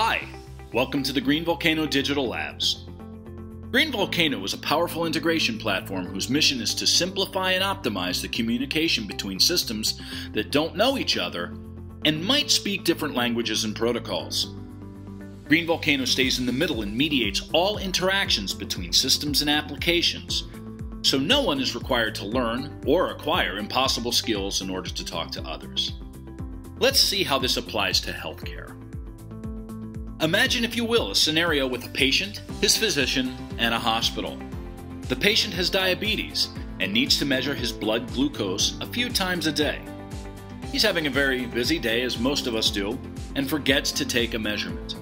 Hi, welcome to the GreenVulcano Digital Labs. GreenVulcano is a powerful integration platform whose mission is to simplify and optimize the communication between systems that don't know each other and might speak different languages and protocols. GreenVulcano stays in the middle and mediates all interactions between systems and applications, so no one is required to learn or acquire impossible skills in order to talk to others. Let's see how this applies to healthcare. Imagine, if you will, a scenario with a patient, his physician, and a hospital. The patient has diabetes and needs to measure his blood glucose a few times a day. He's having a very busy day, as most of us do, and forgets to take a measurement.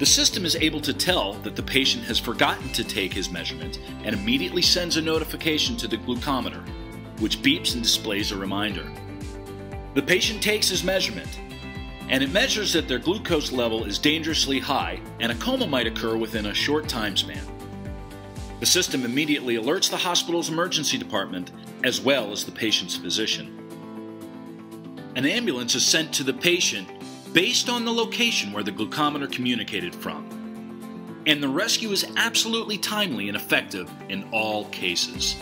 The system is able to tell that the patient has forgotten to take his measurement and immediately sends a notification to the glucometer, which beeps and displays a reminder. The patient takes his measurement, and it measures that their glucose level is dangerously high and a coma might occur within a short time span. The system immediately alerts the hospital's emergency department as well as the patient's physician. An ambulance is sent to the patient based on the location where the glucometer communicated from. And the rescue is absolutely timely and effective in all cases.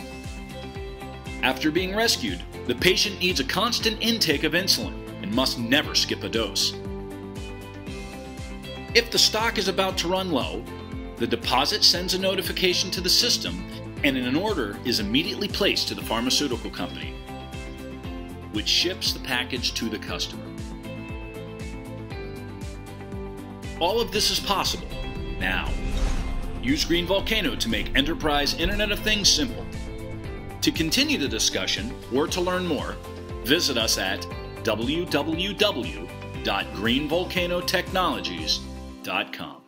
After being rescued, the patient needs a constant intake of insulin must never skip a dose. If the stock is about to run low, the deposit sends a notification to the system and an order is immediately placed to the pharmaceutical company, which ships the package to the customer. All of this is possible now. Use GreenVulcano to make enterprise Internet of Things simple. To continue the discussion or to learn more, visit us at www.greenvulcanotechnologies.com.